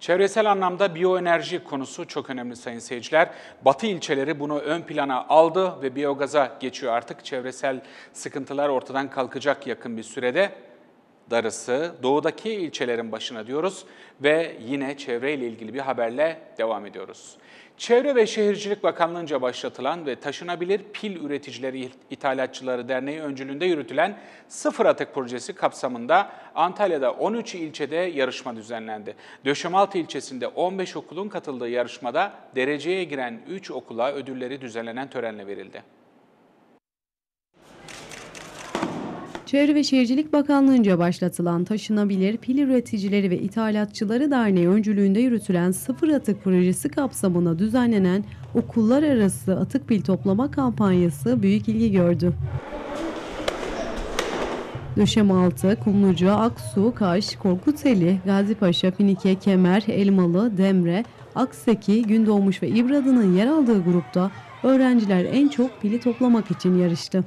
Çevresel anlamda biyoenerji konusu çok önemli sayın seyirciler. Batı ilçeleri bunu ön plana aldı ve biyogaza geçiyor artık. Çevresel sıkıntılar ortadan kalkacak yakın bir sürede. Darısı doğudaki ilçelerin başına diyoruz ve yine çevreyle ilgili bir haberle devam ediyoruz. Çevre ve Şehircilik Bakanlığı'nca başlatılan ve taşınabilir pil üreticileri ithalatçıları derneği öncülüğünde yürütülen sıfır atık projesi kapsamında Antalya'da 13 ilçede yarışma düzenlendi. Döşemaltı ilçesinde 15 okulun katıldığı yarışmada dereceye giren 3 okula ödülleri düzenlenen törenle verildi. Çevre ve Şehircilik Bakanlığı'nca başlatılan Taşınabilir Pil Üreticileri ve İthalatçıları Derneği öncülüğünde yürütülen Sıfır Atık Projesi kapsamında düzenlenen okullar arası atık pil toplama kampanyası büyük ilgi gördü. Döşemaltı, Kumluca, Aksu, Kaş, Korkuteli, Gazipaşa, Finike, Kemer, Elmalı, Demre, Akseki, Gündoğmuş ve İbradı'nın yer aldığı grupta öğrenciler en çok pili toplamak için yarıştı.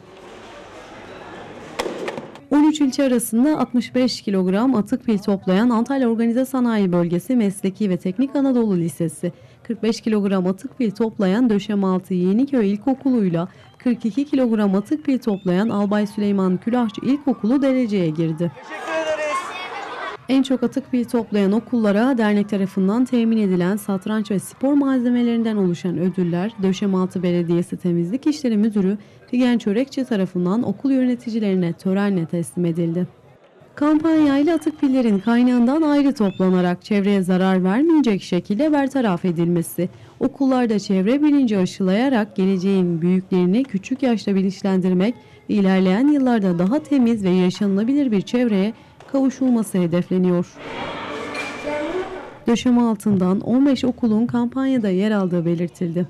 13 ilçe arasında 65 kilogram atık pil toplayan Antalya Organize Sanayi Bölgesi Mesleki ve Teknik Anadolu Lisesi, 45 kilogram atık pil toplayan Döşemaltı Yeniköy İlkokulu'yla 42 kilogram atık pil toplayan Albay Süleyman Külahçı İlkokulu dereceye girdi. En çok atık pil toplayan okullara dernek tarafından temin edilen satranç ve spor malzemelerinden oluşan ödüller Döşemaltı Belediyesi Temizlik İşleri Müdürü Figen Çörekçi tarafından okul yöneticilerine törenle teslim edildi. Kampanyayla atık pillerin kaynağından ayrı toplanarak çevreye zarar vermeyecek şekilde bertaraf edilmesi, okullarda çevre bilinci aşılayarak geleceğin büyüklerini küçük yaşta bilinçlendirmek ilerleyen yıllarda daha temiz ve yaşanılabilir bir çevreye kavuşulması hedefleniyor. Döşeme altından 15 okulun kampanyada yer aldığı belirtildi.